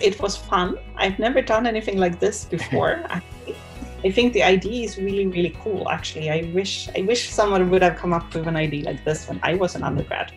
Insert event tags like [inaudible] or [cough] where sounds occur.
It was fun. I've never done anything like this [laughs] before. I think the idea is really, really cool. Actually, I wish I wish someone would have come up with an idea like this when I was an undergrad.